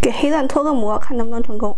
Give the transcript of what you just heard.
给黑蛋脱个膜看能不能成功。